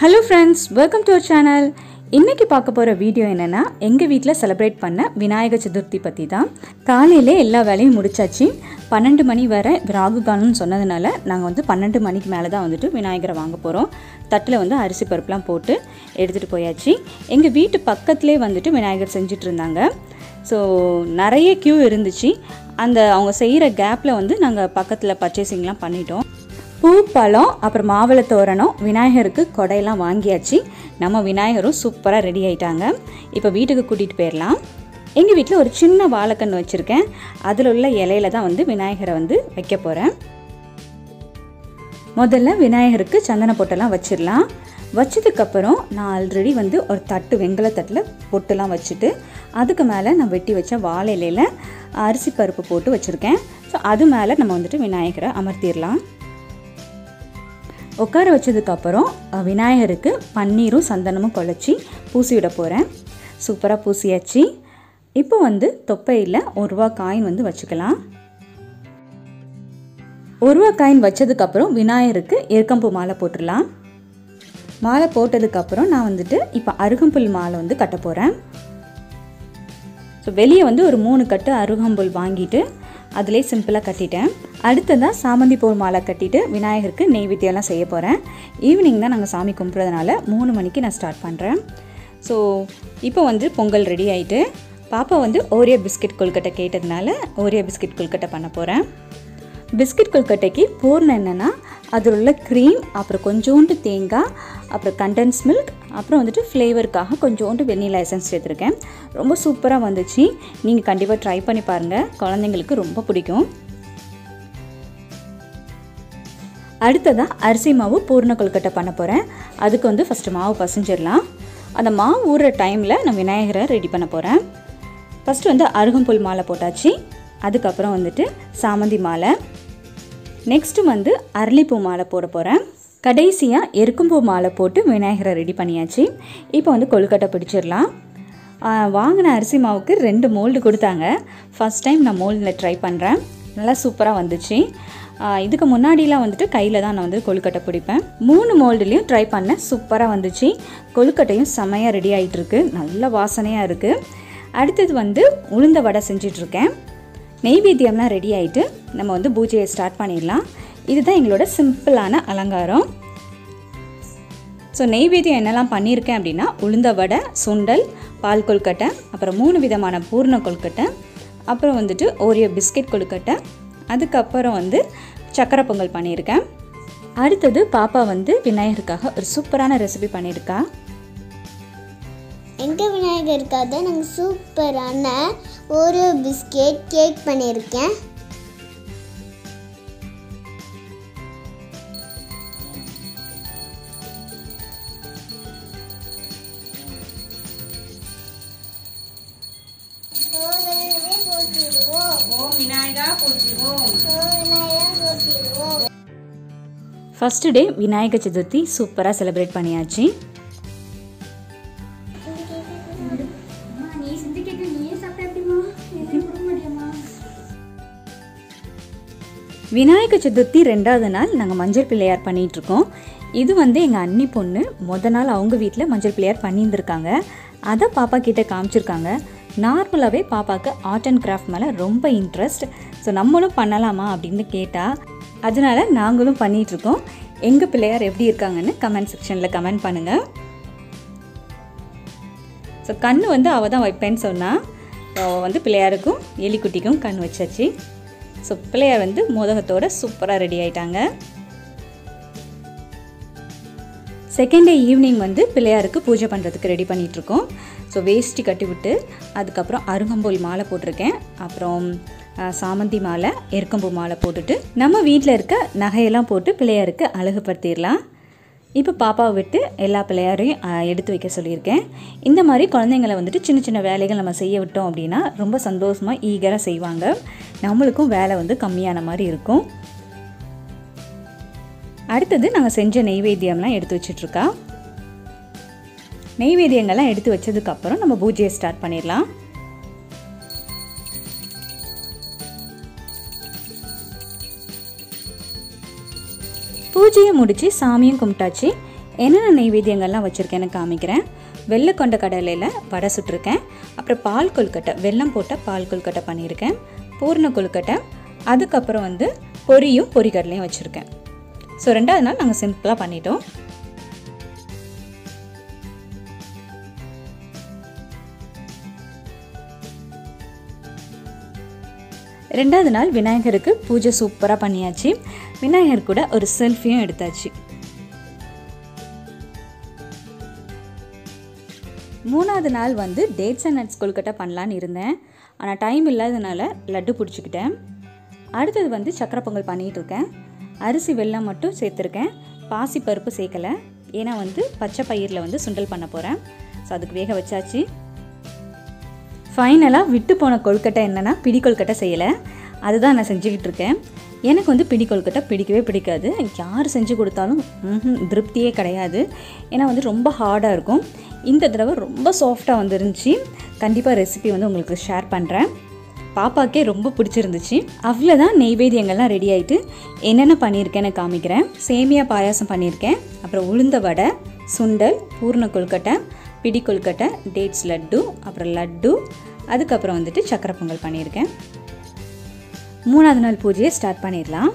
Hello friends welcome to our channel இன்றைக்கி பார்க்க போகிற வீடியோ என்னென்னா எங்கள் வீட்டில் செலிப்ரேட் பண்ண விநாயகர் சதுர்த்தி பற்றி தான் காலையிலே எல்லா வேலையும் முடிச்சாச்சு. பன்னெண்டு மணி வரை ராகு காலம்னு சொன்னதுனால நாங்கள் வந்து பன்னெண்டு மணிக்கு மேலே தான் வந்துட்டு விநாயகரை வாங்க போகிறோம் தட்டில் வந்து அரிசி பருப்புலாம் போட்டு எடுத்துகிட்டு போயாச்சு. எங்கள் வீட்டு பக்கத்துலேயே வந்துட்டு விநாயகர் செஞ்சுட்டு இருந்தாங்க. ஸோ நிறைய க்யூ இருந்துச்சு. அந்த அவங்க செய்கிற கேப்பில் வந்து நாங்கள் பக்கத்தில் பர்ச்சேசிங்லாம் பண்ணிட்டோம். பூ பழம் அப்புறம் மாவிளை தோரணம் விநாயகருக்கு கொடையெல்லாம் வாங்கியாச்சு. நம்ம விநாயகரும் சூப்பராக ரெடி ஆயிட்டாங்க. இப்போ வீட்டுக்கு கூட்டிகிட்டு போயிடலாம் எங்கள் வீட்டில் ஒரு சின்ன வாழைக்கன்று வச்சுருக்கேன். அதில் உள்ள இலையில தான் வந்து விநாயகரை வந்து வைக்க போகிறேன் முதல்ல விநாயகருக்கு சந்தன பொட்டெல்லாம் வச்சிடலாம் வச்சதுக்கப்புறம் நான் ஆல்ரெடி வந்து ஒரு தட்டு வெங்கல தட்டில் பொட்டுலாம் வச்சுட்டு அதுக்கு மேலே நான் வெட்டி வச்ச வாழை இலையில் அரிசி பருப்பு போட்டு வச்சுருக்கேன். ஸோ அது மேலே நம்ம வந்துட்டு விநாயகரை அமர்த்திடலாம் உட்கார வச்சதுக்கப்புறம் விநாயகருக்கு பன்னீரும் சந்தனமும் குழச்சி பூசி விட போகிறேன் சூப்பராக பூசியாச்சு. இப்போ வந்து தொப்பையில் ஒரு ரூபா காயின் வந்து வச்சுக்கலாம். ஒரு ரூபா காயின் வச்சதுக்கப்புறம் விநாயகருக்கு எருக்கம்பு மாலை போட்டுடலாம். மாலை போட்டதுக்கப்புறம் நான் வந்துட்டு இப்போ அருகம்புல் மாலை வந்து கட்ட போகிறேன் ஸோ வெளியே வந்து ஒரு மூணு கட்டு அருகம்புல் வாங்கிட்டு அதிலே சிம்பிளாக கட்டிட்டேன். அடுத்ததாக சாமந்தி பூ மாலை கட்டிட்டு விநாயகருக்கு நெய்வேத்தியம்லாம் செய்ய போகிறேன் ஈவினிங் தான் நாங்கள் சாமி கும்பிட்றதுனால மூணு மணிக்கு நான் ஸ்டார்ட் பண்ணுறேன் ஸோ இப்போ வந்து பொங்கல் ரெடி ஆகிட்டு பாப்பா வந்து ஓரியோ பிஸ்கட் கொழுக்கட்டை கேட்டதுனால ஓரியோ பிஸ்கட் கொழுக்கட்டை பண்ண போகிறேன் பிஸ்கட் கொழுக்கட்டைக்கு பூர்ணம் என்னென்னா அதில் உள்ள க்ரீம் அப்புறம் கொஞ்சோண்டு தேங்காய் அப்புறம் கண்டன்ஸ் மில்க் அப்புறம் வந்துட்டு ஃப்ளேவருக்காக கொஞ்சோண்டு வெண்ணிலா எசன்ஸ் சேர்த்துருக்கேன். ரொம்ப சூப்பராக வந்துச்சு. நீங்கள் கண்டிப்பாக ட்ரை பண்ணி பாருங்கள் குழந்தைங்களுக்கு ரொம்ப பிடிக்கும். அடுத்ததாக அரிசி மாவு பூர்ண கொழுக்கட்டை பண்ண போகிறேன் அதுக்கு வந்து ஃபஸ்ட்டு மாவு பசைஞ்சிடலாம் அந்த மாவு ஊறுற டைமில் நான் விநாயகரை ரெடி பண்ண போகிறேன் ஃபஸ்ட்டு வந்து அருகம்புல் மாலை போட்டாச்சு. அதுக்கப்புறம் வந்துட்டு சாமந்தி மாலை. நெக்ஸ்ட்டு வந்து அரளிப்பூ மாலை போட போகிறேன் கடைசியாக எருக்கும்பூ மாலை போட்டு விநாயகரை ரெடி பண்ணியாச்சு. இப்போ வந்து கொழுக்கட்டை பிடிச்சிடலாம் வாங்கின அரிசி மாவுக்கு ரெண்டு மோல்டு கொடுத்தாங்க. ஃபஸ்ட் டைம் நான் மோல்டில் ட்ரை பண்ணுறேன் நல்லா சூப்பராக வந்துச்சு. இதுக்கு முன்னாடிலாம் வந்துட்டு கையில் தான் நான் வந்து கொழுக்கட்டை பிடிப்பேன். மூணு மோல்டுலேயும் ட்ரை பண்ணேன். சூப்பராக வந்துச்சு. கொழுக்கட்டையும் செமையாக ரெடி ஆகிட்டுருக்கு நல்ல வாசனையாக இருக்குது அடுத்தது வந்து உளுந்த வடை செஞ்சிட்ருக்கேன். நெய்வேத்தியம்லாம் ரெடி ஆகிட்டு நம்ம வந்து பூஜையை ஸ்டார்ட் பண்ணிடலாம். இதுதான் எங்களோட சிம்பிளான அலங்காரம். ஸோ நெய்வேத்தியம் என்னெல்லாம் பண்ணியிருக்கேன் அப்படின்னா உளுந்த வடை சுண்டல் பால் கொழுக்கட்டை அப்புறம் மூணு விதமான பூர்ண கொழுக்கட்டை அப்புறம் வந்துட்டு ஓரியோ பிஸ்கெட் கொழுக்கட்டை அதுக்கப்புறம் வந்து சக்கரை பொங்கல் பண்ணியிருக்கேன். அடுத்தது பாப்பா வந்து விநாயகருக்காக ஒரு சூப்பரான ரெசிபி பண்ணியிருக்கா. எங்கள் விநாயகருக்காக நாங்கள் சூப்பரான ஒரு பிஸ்கெட் கேக் பண்ணியிருக்கேன். ஃபஸ்ட்டு டே விநாயகர் சதுர்த்தி சூப்பராக செலிப்ரேட் பண்ணியாச்சு. விநாயகர் சதுர்த்தி ரெண்டாவது நாள் நாங்கள் மஞ்சள் பிள்ளையார் பண்ணிகிட்ருக்கோம் இது வந்து எங்கள் அண்ணி பொண்ணு மொதல் நாள் அவங்க வீட்டில் மஞ்சள் பிள்ளையார் பண்ணியிருந்திருக்காங்க. அதை பாப்பா கிட்ட காமிச்சிருக்காங்க. நார்மலாகவே பாப்பாவுக்கு ஆர்ட் அண்ட் கிராஃப்ட் மேலே ரொம்ப இன்ட்ரெஸ்ட் ஸோ நம்மளும் பண்ணலாமா அப்படின்னு கேட்டால் அதனால நாங்களும் பண்ணிகிட்ருக்கோம் இருக்கோம் எங்கள் பிள்ளையார் எப்படி இருக்காங்கன்னு கமெண்ட் செக்ஷனில் கமெண்ட் பண்ணுங்கள் ஸோ கண் வந்து அவள் தான் வைப்பேன்னு சொன்னால் அவள் வந்து பிள்ளையாருக்கும் எலிக்குட்டிக்கும் கண் வச்சாச்சு. ஸோ பிள்ளையார் வந்து மோதகத்தோட சூப்பராக ரெடி ஆயிட்டாங்க. செகண்ட் டே ஈவினிங் வந்து பிள்ளையாருக்கு பூஜை பண்ணுறதுக்கு ரெடி பண்ணிகிட்ருக்கோம் ஸோ வேஷ்டி கட்டி விட்டு அதுக்கப்புறம் அருகம்புல் மாலை போட்டிருக்கேன். அப்புறம் சாமந்தி மாலை எருக்கம்பூ மாலை போட்டுட்டு நம்ம வீட்டில் இருக்க நகையெல்லாம் போட்டு பிள்ளையாருக்கு அழகுபடுத்திடலாம். இப்போ பாப்பாவை விட்டு எல்லா பிள்ளையாரையும் எடுத்து வைக்க சொல்லியிருக்கேன். இந்த மாதிரி குழந்தைங்களை வந்துட்டு சின்ன சின்ன வேலைகள் நம்ம செய்ய விட்டோம் அப்படின்னா ரொம்ப சந்தோஷமாக ஈகராக செய்வாங்க. நம்மளுக்கும் வேலை வந்து கம்மியான மாதிரி இருக்கும். அடுத்தது நாங்கள் செஞ்ச நெய்வேத்தியம்லாம் எடுத்து வச்சிட்ருக்கா. நெய்வேத்தியங்கள்லாம் எடுத்து வச்சதுக்கப்புறம் நம்ம பூஜையை ஸ்டார்ட் பண்ணிடலாம். பூஜையை முடித்து சாமியும் கும்பிட்டாச்சு. என்னென்ன நெய்வேத்தியங்கள்லாம் வச்சுருக்கேன்னு காமிக்கிறேன். வெள்ளை கொண்ட கடலையில் வடை சுட்டிருக்கேன். அப்புறம் பால் கொழுக்கட்டை வெல்லம் போட்ட பால் கொழுக்கட்டை பண்ணியிருக்கேன். பூர்ண கொழுக்கட்டை. அதுக்கப்புறம் வந்து பொரியும் பொறிகடலையும் வச்சுருக்கேன். ஸோ ரெண்டாவது நாள் நாங்கள் சிம்பிளாக பண்ணிட்டோம். ரெண்டாவது நாள் விநாயகருக்கு பூஜை சூப்பராக பண்ணியாச்சு. விநாயகர் கூட ஒரு செல்ஃபியும் எடுத்தாச்சு. மூணாவது நாள் வந்து டேட்ஸ் அண்ட் நட்ஸ் கொழுக்கட்டை பண்ணலான்னு இருந்தேன். ஆனால் டைம் இல்லாதனால லட்டு பிடிச்சிக்கிட்டேன். அடுத்தது வந்து சக்கரை பொங்கல் பண்ணிகிட்டு இருக்கேன். அரிசி வெள்ளம் மட்டும் சேர்த்துருக்கேன். பாசி பருப்பு சேர்க்கலை. ஏன்னா வந்து பச்சை பயிரில் வந்து சுண்டல் பண்ண போகிறேன் ஸோ அதுக்கு வேக வச்சாச்சு. ஃபைனலாக விட்டு போன கொழுக்கட்டை என்னென்னா பிடி கொழுக்கட்டை செய்யலை. அதுதான் நான் செஞ்சுக்கிட்டு இருக்கேன். எனக்கு வந்து பிடி கொழுக்கட்டை பிடிக்கவே பிடிக்காது. யார் செஞ்சு கொடுத்தாலும் ம்ஹும், திருப்தியே கிடையாது. ஏன்னா வந்து ரொம்ப ஹார்டாக இருக்கும். இந்த தடவை ரொம்ப சாஃப்டாக வந்துருந்துச்சு. கண்டிப்பாக ரெசிபி வந்து உங்களுக்கு ஷேர் பண்ணுறேன் பாப்பாக்கே ரொம்ப பிடிச்சிருந்துச்சு. அவ்வளோதான் நெய்வேத்தியங்கள்லாம் ரெடி ஆகிட்டு என்னென்ன பண்ணியிருக்கேன்னு காமிக்கிறேன். சேமியா பாயாசம் பண்ணியிருக்கேன். அப்புறம் உளுந்த வடை சுண்டல் பூர்ண கொழுக்கட்டை பிடி கொழுக்கட்டை டேட்ஸ் லட்டு அப்புறம் லட்டு அதுக்கப்புறம் வந்துட்டு சக்கரை பொங்கல் பண்ணியிருக்கேன். மூணாவது நாள் பூஜையை ஸ்டார்ட் பண்ணிடலாம்.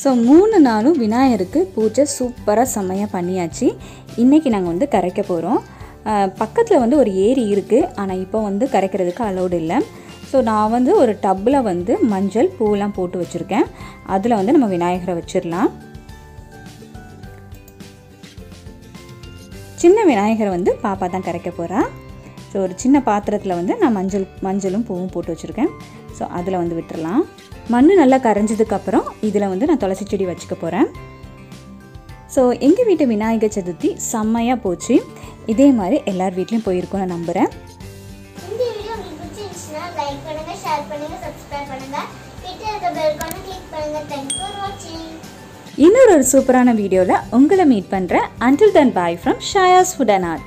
ஸோ மூணு நாளும் விநாயகருக்கு பூஜை சூப்பராக செம்மையாக பண்ணியாச்சு. இன்றைக்கி நாங்கள் வந்து கரைக்க போகிறோம் பக்கத்தில் வந்து ஒரு ஏரி இருக்குது ஆனால் இப்போ வந்து கரைக்கிறதுக்கு அலௌடு இல்லை. ஸோ நான் வந்து ஒரு டப்பில் வந்து மஞ்சள் பூவெலாம் போட்டு வச்சுருக்கேன். அதில் வந்து நம்ம விநாயகரை வச்சிடலாம். சின்ன விநாயகரை வந்து பாப்பா தான் கரைக்க போகிறா ஸோ ஒரு சின்ன பாத்திரத்தில் வந்து நான் மஞ்சள் மஞ்சளும் பூவும் போட்டு வச்சுருக்கேன். ஸோ அதில் வந்து விட்டுறலாம். மண் நல்லா கரைஞ்சதுக்கப்புறம் இதில் வந்து நான் துளசி செடி வச்சுக்க போகிறேன். ஸோ எங்கள் வீட்டு விநாயகர் சதுர்த்தி செம்மையாக போச்சு. இதே மாதிரி எல்லார் வீட்லேயும் போயிருக்கோன்னு நம்புகிறேன் இந்த வீடியோ உங்களுக்கு பிடிச்சிருந்துச்சுன்னா லைக் பண்ணுங்க ஷேர் பண்ணுங்க சப்ஸ்கிரைப் பண்ணுங்க. கிட்ட இருக்க பெல் கான கிளிக் பண்ணுங்க. தேங்க்ஸ் ஃபார் வாட்சிங் இன்னொரு ஒரு சூப்பரான வீடியோவில் உங்களை மீட் பண்ணுறேன் until then bye from Shayas food and art